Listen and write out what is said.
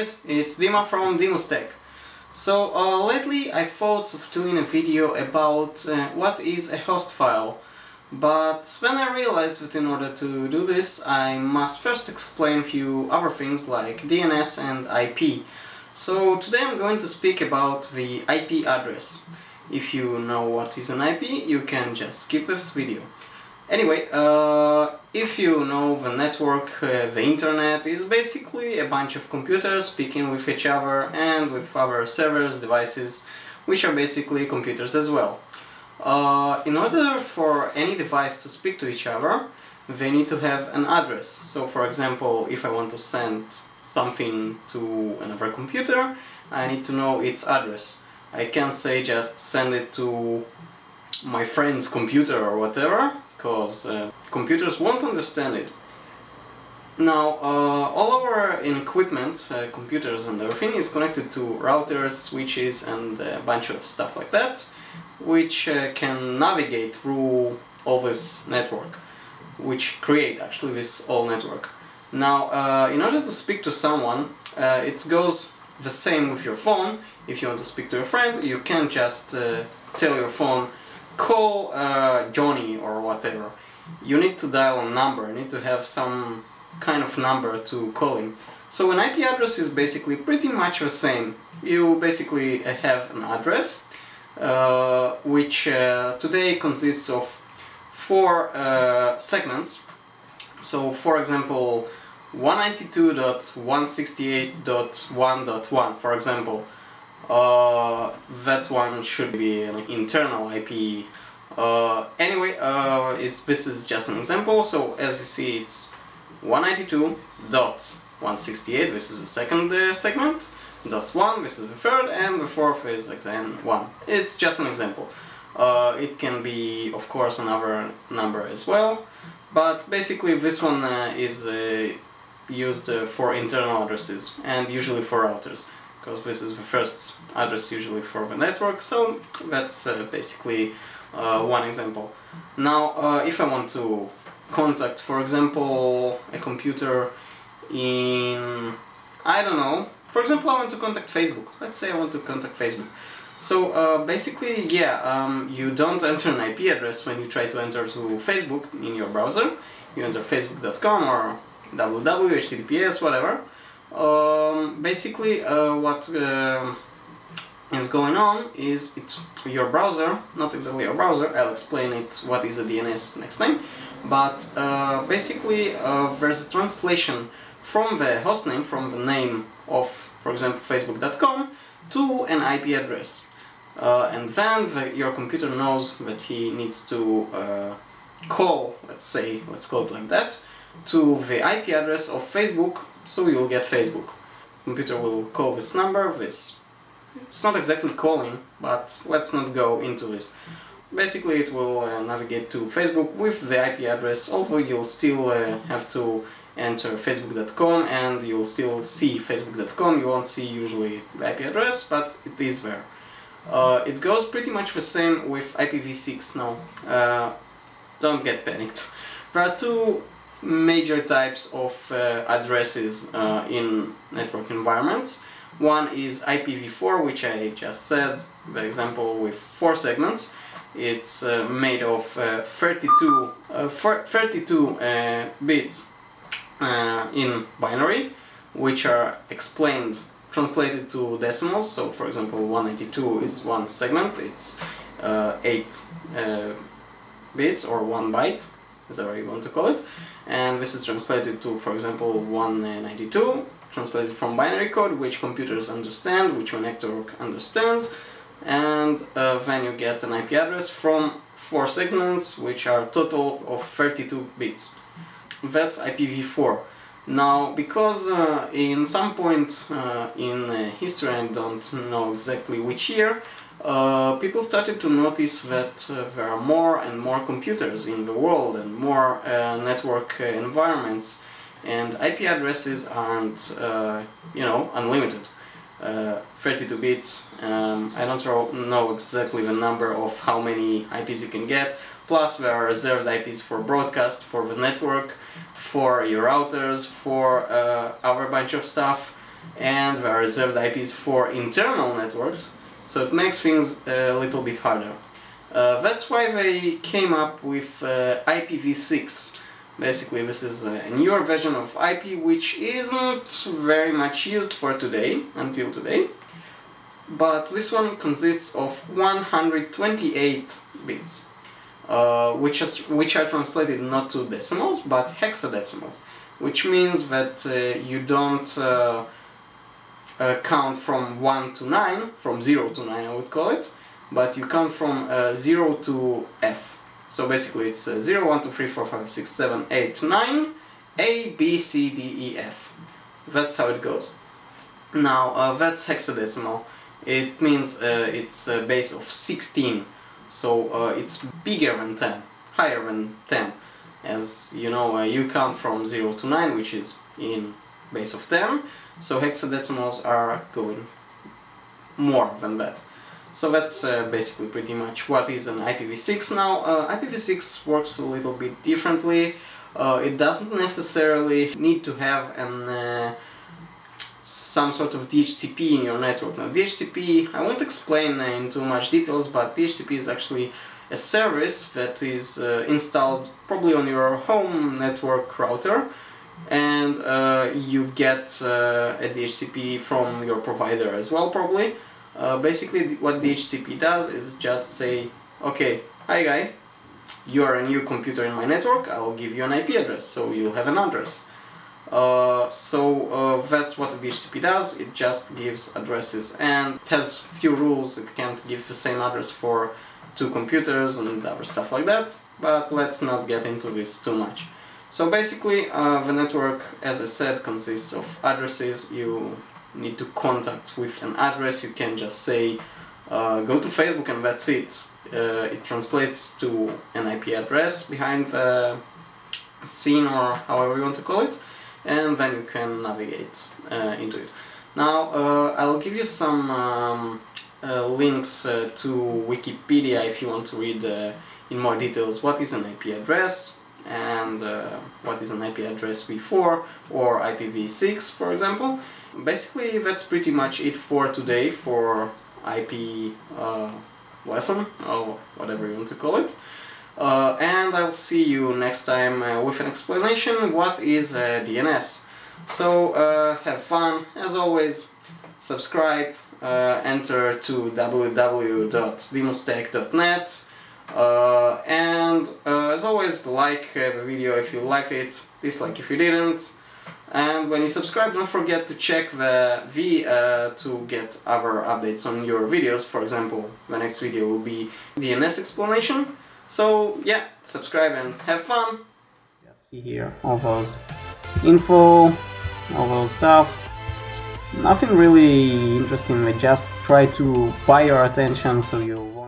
guys, it's Dima from Dimus Tech. So uh, lately I thought of doing a video about uh, what is a host file, but when I realized that in order to do this I must first explain a few other things like DNS and IP. So today I'm going to speak about the IP address. If you know what is an IP, you can just skip this video. Anyway, uh, if you know the network, uh, the internet is basically a bunch of computers speaking with each other and with other servers, devices, which are basically computers as well. Uh, in order for any device to speak to each other, they need to have an address. So for example, if I want to send something to another computer, I need to know its address. I can't say just send it to my friend's computer or whatever, because uh, computers won't understand it. Now, uh, all our in equipment, uh, computers and everything, is connected to routers, switches and a bunch of stuff like that, which uh, can navigate through all this network, which create actually this whole network. Now, uh, in order to speak to someone, uh, it goes the same with your phone. If you want to speak to a friend, you can't just tell your phone call uh, Johnny or whatever, you need to dial a number, you need to have some kind of number to call him. So an IP address is basically pretty much the same. You basically have an address, uh, which uh, today consists of four uh, segments. So for example, 192.168.1.1 for example uh, that one should be an internal IP. Uh, anyway, uh, this is just an example, so as you see it's 192.168, this is the second uh, segment, dot 1, this is the third, and the fourth is again 1. It's just an example. Uh, it can be, of course, another number as well, but basically this one uh, is used for internal addresses and usually for routers because this is the first address usually for the network, so that's uh, basically uh, one example. Now, uh, if I want to contact, for example, a computer in, I don't know, for example, I want to contact Facebook. Let's say I want to contact Facebook. So uh, basically, yeah, um, you don't enter an IP address when you try to enter to Facebook in your browser. You enter facebook.com or www, https, whatever. Um, basically, uh, what uh, is going on is it's your browser, not exactly your browser, I'll explain it what is a DNS next time, but uh, basically uh, there's a translation from the hostname, from the name of, for example, facebook.com to an IP address. Uh, and then the, your computer knows that he needs to uh, call, let's say, let's call it like that, to the IP address of Facebook so you'll get Facebook. Computer will call this number, this. It's not exactly calling, but let's not go into this. Basically it will uh, navigate to Facebook with the IP address, although you'll still uh, have to enter facebook.com and you'll still see facebook.com, you won't see usually the IP address, but it is there. Uh, it goes pretty much the same with IPv6 now. Uh, don't get panicked. There are two major types of uh, addresses uh, in network environments. One is IPv4, which I just said, the example with four segments. It's uh, made of uh, 32, uh, 32 uh, bits in binary, which are explained, translated to decimals. So, for example, 192 is one segment, it's 8 bits or 1 byte, whatever you want to call it and this is translated to, for example, 192, translated from binary code, which computers understand, which your network understands, and uh, then you get an IP address from four segments, which are total of 32 bits. That's IPv4. Now, because uh, in some point uh, in uh, history, I don't know exactly which year, uh, people started to notice that uh, there are more and more computers in the world and more uh, network uh, environments and IP addresses aren't, uh, you know, unlimited. 32 bits, um, I don't know exactly the number of how many IPs you can get, plus there are reserved IPs for broadcast, for the network, for your routers, for uh, our bunch of stuff, and there are reserved IPs for internal networks, so it makes things a little bit harder. Uh, that's why they came up with uh, IPv6. Basically, this is a newer version of IP which isn't very much used for today, until today. But this one consists of 128 bits, uh, which, is, which are translated not to decimals, but hexadecimals, which means that uh, you don't uh, count from 1 to 9, from 0 to 9 I would call it, but you count from uh, 0 to F. So basically it's uh, 0, 1, 2, 3, 4, 5, 6, 7, 8, 9, A, B, C, D, E, F. That's how it goes. Now uh, that's hexadecimal. It means uh, it's a base of 16, so uh, it's bigger than 10, higher than 10. As you know, uh, you count from 0 to 9, which is in base of 10, so hexadecimals are going more than that. So that's uh, basically pretty much what is an IPv6 now. Uh, IPv6 works a little bit differently. Uh, it doesn't necessarily need to have an uh, some sort of DHCP in your network. Now DHCP, I won't explain in too much details, but DHCP is actually a service that is uh, installed probably on your home network router and uh, you get uh, a DHCP from your provider as well probably. Uh, basically what DHCP does is just say, okay, hi guy, you are a new computer in my network, I'll give you an IP address, so you'll have an address. Uh, so uh, that's what DHCP does, it just gives addresses and it has few rules, it can't give the same address for two computers and other stuff like that, but let's not get into this too much. So basically uh, the network, as I said, consists of addresses. You need to contact with an address. You can just say uh, go to Facebook and that's it. Uh, it translates to an IP address behind the scene or however you want to call it and then you can navigate uh, into it. Now uh, I'll give you some um, uh, links to Wikipedia if you want to read in more details what is an IP address, and uh, what is an IP address v4 or IPv6 for example. Basically that's pretty much it for today for IP uh, lesson or whatever you want to call it. Uh, and I'll see you next time uh, with an explanation what is DNS. So uh, have fun, as always, subscribe, uh, enter to www.dimustech.net uh, and uh, as always, like the video if you liked it, dislike if you didn't. And when you subscribe, don't forget to check the V uh, to get other updates on your videos. For example, the next video will be DNS explanation. So yeah, subscribe and have fun. See here all those info, all those stuff. Nothing really interesting. They just try to buy your attention so you